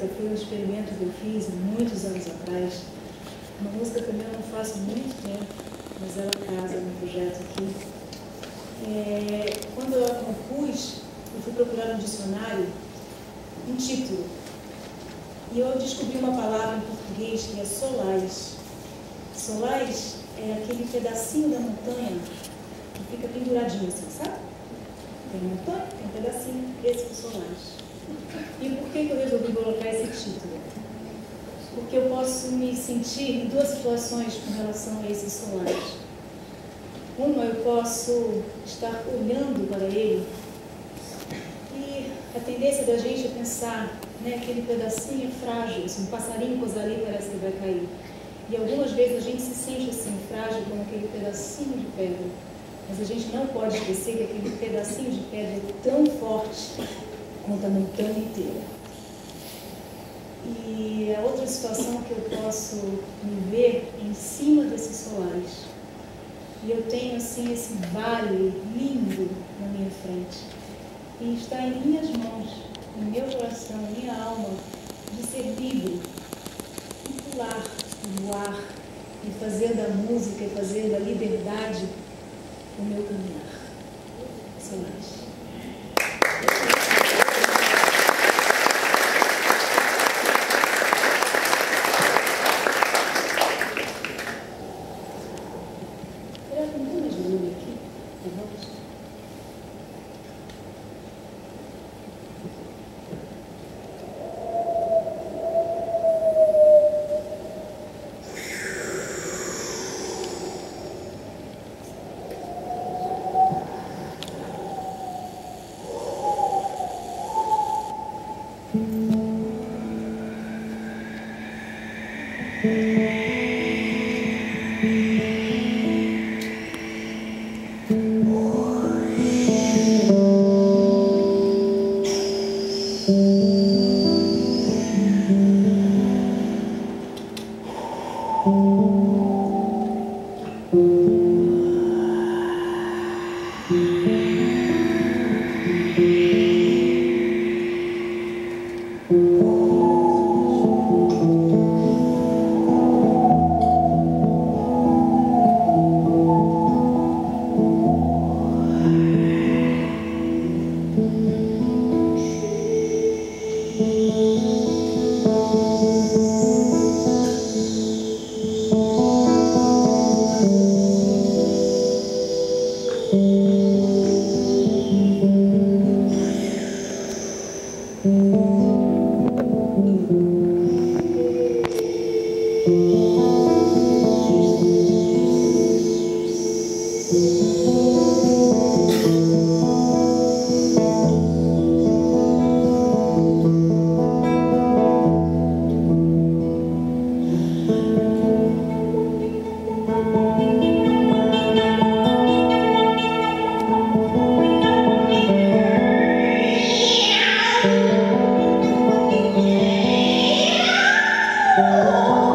música foi um experimento que eu fiz muitos anos atrás. Uma música também eu não faço muito tempo, mas ela casa no projeto aqui. É, quando eu a compus, eu fui procurar um dicionário, um título. E eu descobri uma palavra em português que é solais. Solais é aquele pedacinho da montanha que fica penduradinho assim, sabe? Tem montanha, tem um pedacinho, esse é o solais. E por que, eu resolvi colocar esse título? Porque eu posso me sentir em duas situações com relação a esses solares. Uma, eu posso estar olhando para ele e a tendência da gente é pensar, né, aquele pedacinho é frágil, se um passarinho ali parece que vai cair. E algumas vezes a gente se sente assim, frágil como aquele pedacinho de pedra. Mas a gente não pode esquecer que aquele pedacinho de pedra é tão forte quanto a montanha inteira. E a outra situação que eu posso me ver em cima desses solares. E eu tenho assim esse vale lindo na minha frente. E está em minhas mãos, no meu coração, minha alma, de ser livre e pular, e voar, e fazer da música e fazer da liberdade o meu caminhar. Música Música